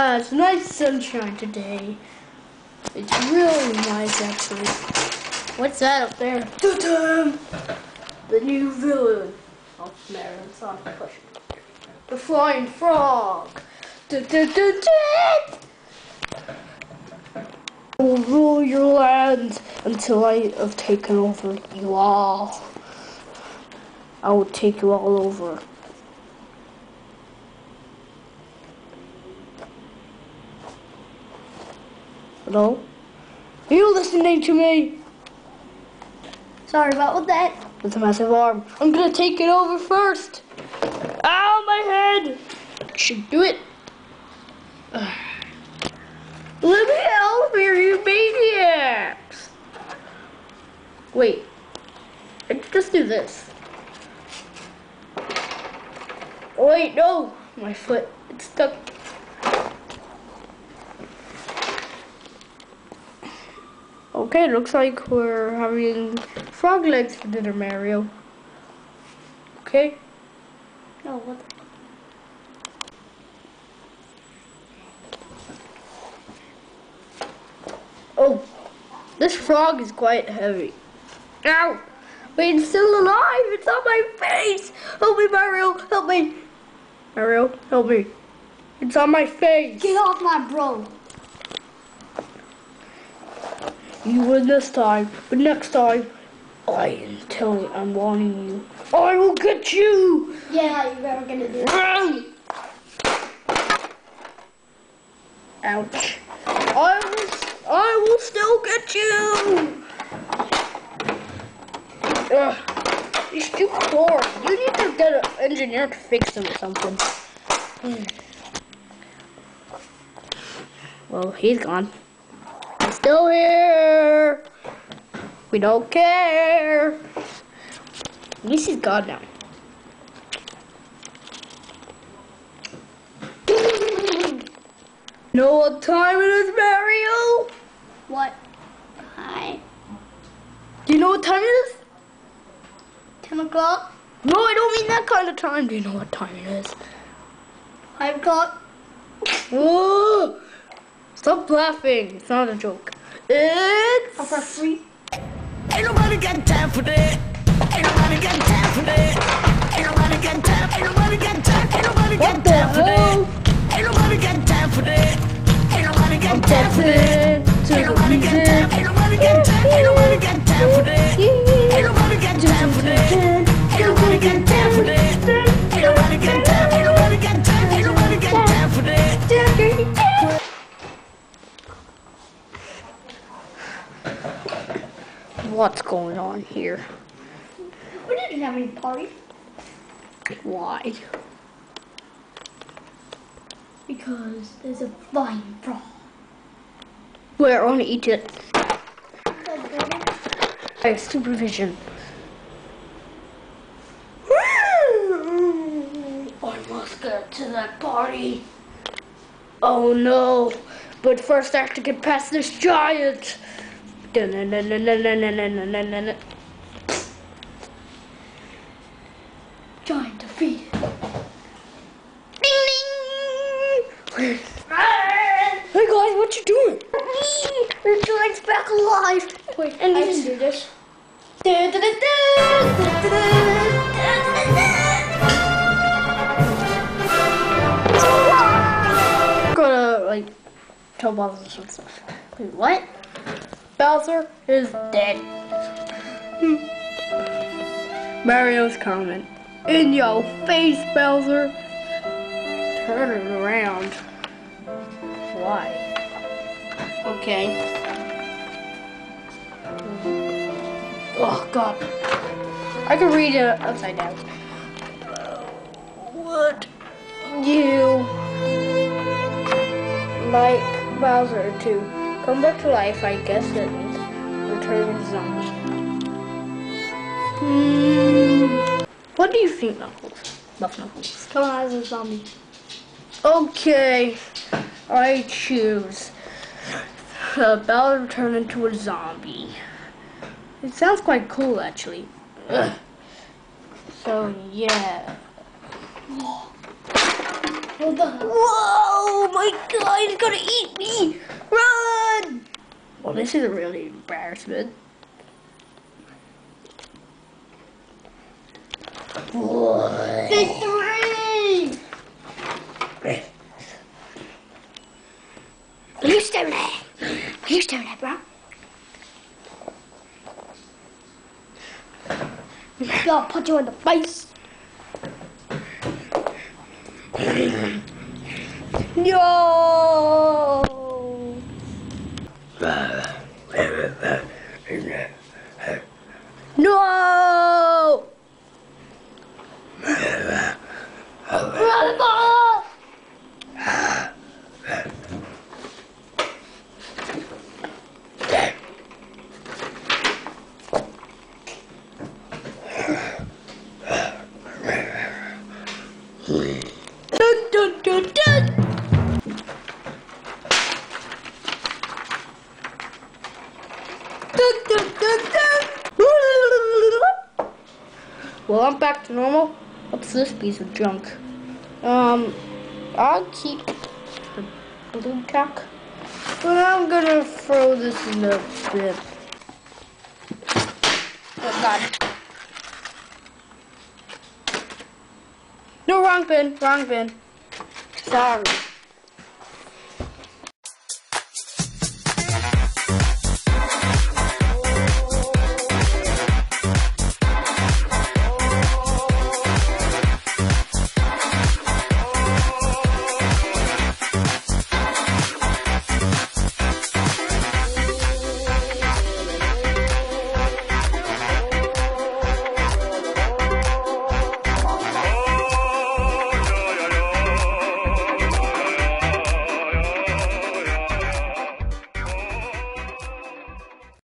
Uh, it's nice sunshine today. It's really nice, actually. What's that up there? The new villain of Marin Sonic Push. The Flying Frog. I will rule your land until I have taken over you all. I will take you all over. Hello? Are you listening to me? Sorry about that. With a massive arm. I'm gonna take it over first. Ow, my head! Should do it. Let me help here, you maniacs! Wait. Let's just do this. Oh, wait, no! My foot, it's stuck. Okay, looks like we're having frog legs for dinner, Mario. Okay? No, what? Oh, this frog is quite heavy. Ow! Wait, it's still alive! It's on my face! Help me, Mario! Help me! Mario, help me. It's on my face! Get off my bro. You win this time, but next time, I am telling you, I'm warning you. I will get you! Yeah, you're never gonna do it. Ouch. I will, I will still get you! Ugh. These two doors. You need to get an engineer to fix them or something. Hmm. Well, he's gone. Still here. We don't care. At least he's gone now. Know what time it is, Mario? What? Hi. Do you know what time it is? 10 o'clock? No, I don't mean that kind of time. Do you know what time it is? 5 o'clock? Oh, stop laughing. It's not a joke. It's Half past 3? Ain't nobody got time for that. Ain't nobody got time for that. Ain't nobody got time. Ain't nobody got time. Ain't nobody what got the time for hell? that. Ain't nobody got time for that. Ain't nobody got time for that. What's going on here? We didn't have any party Why? because there's a vine frog. Want to eat it. I have supervision. I must get to that party. Oh no. But first I have to get past this giant. Giant defeat. Ding ding! hey guys, what you doing? The giant's back alive! Wait, and I can do this. Gonna like tell bottles and stuff. Wait, what? Bowser is dead. Mario's coming. In your face, Bowser. Turn it around. Why? Okay. Oh God. I can read it upside down. What you like Bowser to come back to life, I guess that means return zombie. Hmm. What do you think, Knuckles? Buff Knuckles. Come on, as a zombie. Okay, I choose uh, Bowser turn into a zombie. It sounds quite cool, actually. Ugh. So yeah. What the hell? Whoa, my God, he's gonna eat me! Run! Well, this is a really embarrassment. Victory! What are you staring at? Are you staring at, bro? Yo, I'll put you in the face. No! No! Brother! Dun, Well, I'm back to normal. What's this piece of junk? Um, I'll keep the Blu Tack, but I'm gonna throw this in the bin. Oh God. No, wrong bin, wrong bin. Sorry.